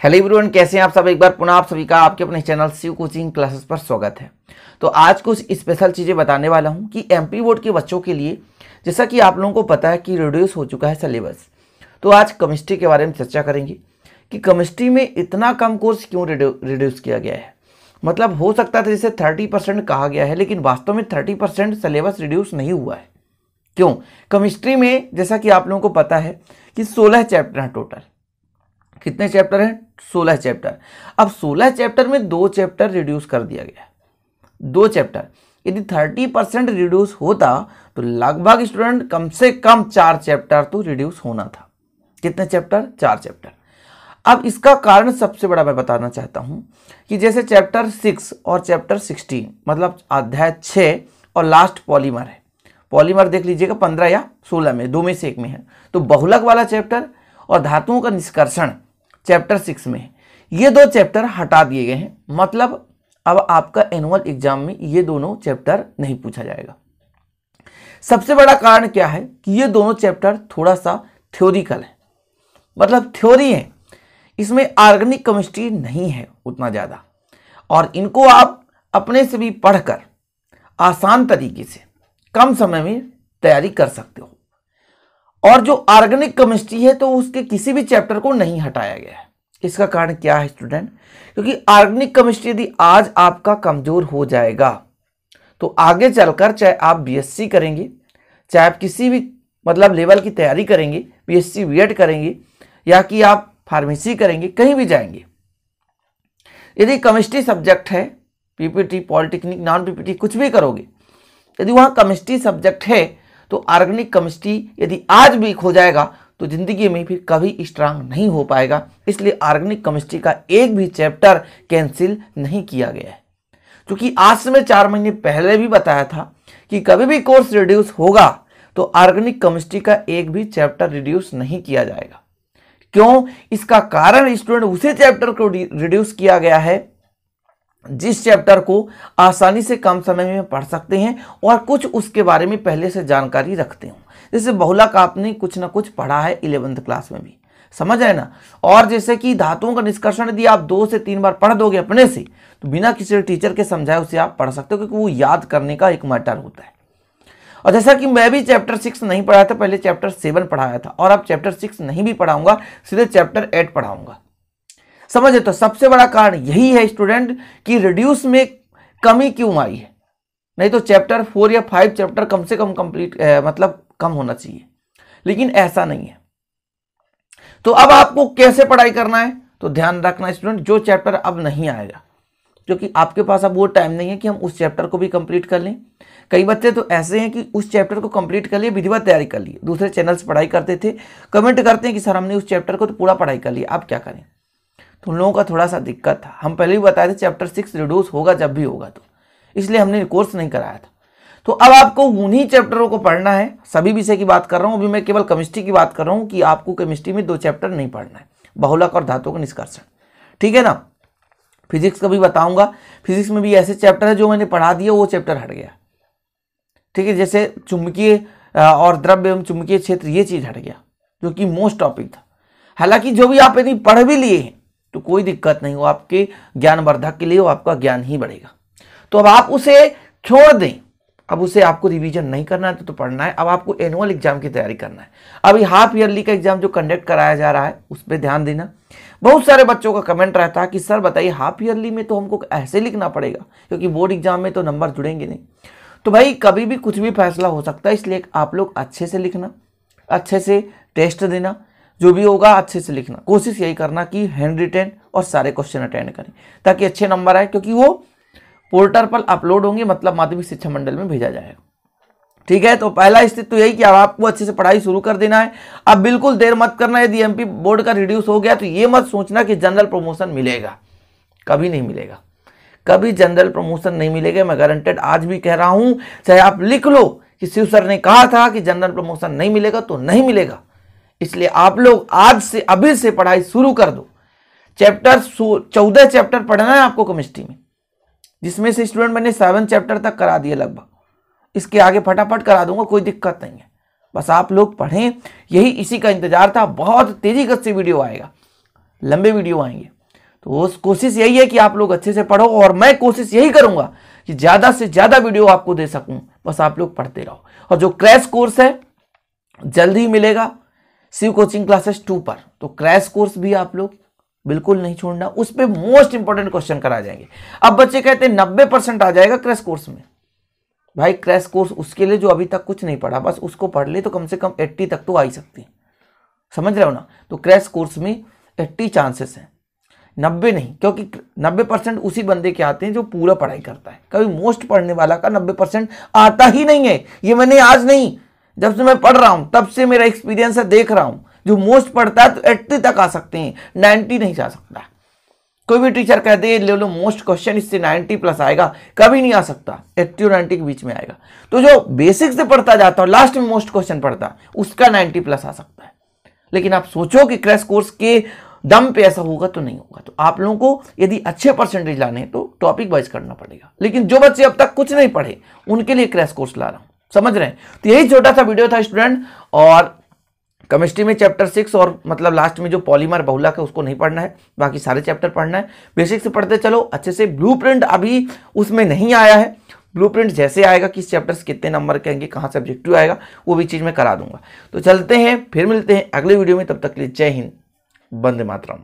Hello everyone, कैसे हैं आप सब? एक बार पुनः आप सभी का आपके अपने चैनल शिव कोचिंग क्लासेस पर स्वागत है। तो आज कुछ स्पेशल चीज़ें बताने वाला हूँ कि एमपी बोर्ड के बच्चों के लिए, जैसा कि आप लोगों को पता है कि रिड्यूस हो चुका है सिलेबस तो आज केमिस्ट्री के बारे में चर्चा करेंगे कि केमिस्ट्री में इतना कम कोर्स क्यों रिड्यूस किया गया है। मतलब हो सकता था जैसे थर्टी कहा गया है, लेकिन वास्तव में थर्टी सिलेबस रिड्यूस नहीं हुआ है। क्यों? केमिस्ट्री में, जैसा कि आप लोगों को पता है कि सोलह चैप्टर हैं टोटल कितने चैप्टर हैं? सोलह चैप्टर। अब सोलह चैप्टर में दो चैप्टर रिड्यूस कर दिया गया। दो चैप्टर। यदि थर्टी परसेंट रिड्यूस होता तो लगभग स्टूडेंट कम से कम चार चैप्टर तो रिड्यूस होना था। कितने चैप्टर? चार चैप्टर। अब इसका कारण सबसे बड़ा मैं बताना चाहता हूँ कि जैसे चैप्टर सिक्स और चैप्टर सिक्सटीन मतलब अध्याय छः और लास्ट पॉलीमर है। पॉलीमर देख लीजिएगा, पंद्रह या सोलह में, दो में से एक में है। तो बहुलक वाला चैप्टर और धातुओं का निष्कर्षण चैप्टर सिक्स में। ये दो चैप्टर हटा दिए गए हैं। मतलब अब आपका एनुअल एग्ज़ाम में ये दोनों चैप्टर नहीं पूछा जाएगा। सबसे बड़ा कारण क्या है कि ये दोनों चैप्टर थोड़ा सा थ्योरिकल है। मतलब थ्योरी है, इसमें ऑर्गेनिक केमिस्ट्री नहीं है उतना ज़्यादा। और इनको आप अपने से भी पढ़कर आसान तरीके से कम समय में तैयारी कर सकते हो। और जो ऑर्गेनिक केमिस्ट्री है तो उसके किसी भी चैप्टर को नहीं हटाया गया है। इसका कारण क्या है स्टूडेंट क्योंकि ऑर्गेनिक केमिस्ट्री यदि आज आपका कमज़ोर हो जाएगा तो आगे चलकर चाहे आप बीएससी करेंगे, चाहे आप किसी भी मतलब लेवल की तैयारी करेंगे बीएससी बीएड करेंगे, या कि आप फार्मेसी करेंगे, कहीं भी जाएँगे। यदि केमिस्ट्री सब्जेक्ट है पीपीटी पॉलिटेक्निक नॉन पीपीटी कुछ भी करोगे, यदि वहाँ केमिस्ट्री सब्जेक्ट है तो ऑर्गेनिक केमिस्ट्री यदि आज भी खो जाएगा तो ज़िंदगी में फिर कभी स्ट्रांग नहीं हो पाएगा। इसलिए ऑर्गेनिक केमिस्ट्री का एक भी चैप्टर कैंसिल नहीं किया गया है। क्योंकि आज से मैं चार महीने पहले भी बताया था कि कभी भी कोर्स रिड्यूस होगा तो ऑर्गेनिक केमिस्ट्री का एक भी चैप्टर रिड्यूस नहीं किया जाएगा। क्यों? इसका कारण स्टूडेंट उसी चैप्टर को रिड्यूस किया गया है जिस चैप्टर को आसानी से कम समय में पढ़ सकते हैं और कुछ उसके बारे में पहले से जानकारी रखते हो। जैसे बहुलक आपने कुछ ना कुछ पढ़ा है इलेवेंथ क्लास में भी। समझ आए ना? और जैसे कि धातुओं का निष्कर्षण यदि आप दो से तीन बार पढ़ दोगे अपने से तो बिना किसी टीचर के समझाए उसे आप पढ़ सकते हो क्योंकि वो याद करने का एक मैटर होता है। और जैसा कि मैं भी चैप्टर सिक्स नहीं पढ़ाया था, पहले चैप्टर सेवन पढ़ाया था और अब चैप्टर सिक्स नहीं भी पढ़ाऊँगा, सीधे चैप्टर एट पढ़ाऊँगा। समझे तो सबसे बड़ा कारण यही है स्टूडेंट कि रिड्यूस में कमी क्यों आई है? नहीं तो चैप्टर फोर या फाइव चैप्टर कम से कम कंप्लीट मतलब कम होना चाहिए। लेकिन ऐसा नहीं है। तो अब आपको कैसे पढ़ाई करना है? तो ध्यान रखना स्टूडेंट, जो चैप्टर अब नहीं आएगा, क्योंकि आपके पास अब वो टाइम नहीं है कि हम उस चैप्टर को भी कंप्लीट कर लें। कई बच्चे तो ऐसे हैं कि उस चैप्टर को कंप्लीट कर लिए, विधिवत तैयारी कर लिए, दूसरे चैनल पढ़ाई करते थे कमेंट करते हैं कि सर हमने उस चैप्टर को तो पूरा पढ़ाई कर लिया आप क्या करें? तो उन लोगों का थोड़ा सा दिक्कत था। हम पहले भी बताए थे चैप्टर सिक्स रिड्यूस होगा जब भी होगा तो। इसलिए हमने कोर्स नहीं कराया था। तो अब आपको उन्हीं चैप्टरों को पढ़ना है। सभी विषय की बात कर रहा हूँ। अभी मैं केवल केमिस्ट्री की बात कर रहा हूँ कि आपको केमिस्ट्री में दो चैप्टर नहीं पढ़ना है। बहुलक और धातु का निष्कर्षण। ठीक है ना? फिजिक्स का भी बताऊँगा। फिजिक्स में भी ऐसे चैप्टर है जो मैंने पढ़ा दिया वो चैप्टर हट गया। ठीक है? जैसे चुंबकीय और द्रव्य एवं चुंबकीय क्षेत्र, ये चीज़ हट गया, जो कि मोस्ट टॉपिक था। हालाँकि जो भी आप यदि पढ़ भी लिए हैं तो कोई दिक्कत नहीं हो आपके ज्ञानवर्धक के लिए वो आपका ज्ञान ही बढ़ेगा। तो अब आप उसे छोड़ दें। अब उसे आपको रिवीजन नहीं करना है तो, तो पढ़ना है। अब आपको एनुअल एग्ज़ाम की तैयारी करना है। अभी हाफ़ ईयरली का एग्ज़ाम जो कंडक्ट कराया जा रहा है उस पर ध्यान देना। बहुत सारे बच्चों का कमेंट रहता है कि सर बताइए हाफ़ ईयरली में तो हमको ऐसे लिखना पड़ेगा क्योंकि बोर्ड एग्ज़ाम में तो नंबर जुड़ेंगे नहीं। तो भाई कभी भी कुछ भी फैसला हो सकता है इसलिए आप लोग अच्छे से लिखना अच्छे से टेस्ट देना। जो भी होगा, अच्छे से लिखना। कोशिश यही करना कि हैंड रिटेन और सारे क्वेश्चन अटेंड करें, ताकि अच्छे नंबर आए, क्योंकि वो पोर्टल पर अपलोड होंगे मतलब माध्यमिक शिक्षा मंडल में भेजा जाएगा। ठीक है तो पहला स्थिति तो यही कि अब आपको अच्छे से पढ़ाई शुरू कर देना है। अब बिल्कुल देर मत करना, यदि एमपी बोर्ड का रिड्यूस हो गया तो ये मत सोचना कि जनरल प्रमोशन मिलेगा। कभी नहीं मिलेगा। कभी जनरल प्रमोशन नहीं मिलेगा, मैं गारंटेड आज भी कह रहा हूँ, चाहे आप लिख लो कि शिव सर ने कहा था कि जनरल प्रमोशन नहीं मिलेगा तो नहीं मिलेगा। इसलिए आप लोग आज से, अभी से पढ़ाई शुरू कर दो। चैप्टर चौदह चैप्टर पढ़ना है आपको केमिस्ट्री में। जिसमें से स्टूडेंट मैंने सेवन चैप्टर तक करा दिए लगभग। इसके आगे फटाफट करा दूँगा, कोई दिक्कत नहीं है। बस आप लोग पढ़ें। यही इसी का इंतज़ार था। बहुत तेज़ी गत से वीडियो आएगा। लंबे वीडियो आएँगे। तो उस कोशिश यही है कि आप लोग अच्छे से पढ़ो और मैं कोशिश यही करूँगा कि ज़्यादा से ज़्यादा वीडियो आपको दे सकूँ। बस आप लोग पढ़ते रहो। और जो क्रैश कोर्स है, जल्द ही मिलेगा। शिव कोचिंग क्लासेस टू पर। तो क्रैश कोर्स भी आप लोग बिल्कुल नहीं छोड़ना, उस पर मोस्ट इंपॉर्टेंट क्वेश्चन करा जाएँगे। अब बच्चे कहते हैं, नब्बे परसेंट आ जाएगा क्रैश कोर्स में। भाई क्रैश कोर्स उसके लिए जो अभी तक कुछ नहीं पढ़ा, बस उसको पढ़ ले तो कम से कम एट्टी तक तो आ ही सकती है। समझ रहे हो ना? तो क्रैश कोर्स में एट्टी चांसेस हैं। नब्बे नहीं, क्योंकि नब्बे परसेंट उसी बंदे के आते हैं जो पूरा पढ़ाई करता है। कभी मोस्ट पढ़ने वाला का नब्बे परसेंट आता ही नहीं है। ये मैंने आज नहीं जब से मैं पढ़ रहा हूँ, तब से मेरा एक्सपीरियंस है, देख रहा हूँ। जो मोस्ट पढ़ता है तो एट्टी तक आ सकते हैं नाइन्टी नहीं जा सकता। कोई भी टीचर कहते हैं, ले लो मोस्ट क्वेश्चन इससे नाइन्टी प्लस आएगा। कभी नहीं आ सकता। एट्टी और नाइन्टी के बीच में आएगा। तो जो बेसिक से पढ़ता जाता है लास्ट में मोस्ट क्वेश्चन पढ़ता उसका नाइन्टी प्लस आ सकता है। लेकिन आप सोचो कि क्रैश कोर्स के दम पे ऐसा होगा तो नहीं होगा। तो आप लोगों को यदि अच्छे परसेंटेज लाने हैं तो टॉपिक वाइज करना पड़ेगा। लेकिन जो बच्चे अब तक कुछ नहीं पढ़े, उनके लिए क्रैश कोर्स ला रहा हूँ। समझ रहे हैं? तो यही छोटा सा वीडियो था स्टूडेंट और केमिस्ट्री में चैप्टर सिक्स और मतलब लास्ट में जो पॉलीमर बहुला है, उसको नहीं पढ़ना है, बाकी सारे चैप्टर पढ़ना है। बेसिक से पढ़ते चलो, अच्छे से ब्लूप्रिंट अभी उसमें नहीं आया है। ब्लूप्रिंट जैसे आएगा किस चैप्टर से कितने नंबर के आएँगे, कहाँ से ऑब्जेक्टिव आएगा, वो भी चीज़ मैं करा दूँगा। तो चलते हैं, फिर मिलते हैं अगले वीडियो में, तब तक के लिए जय हिंद, वंदे मातरम।